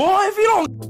Boy, if you don't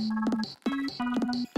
you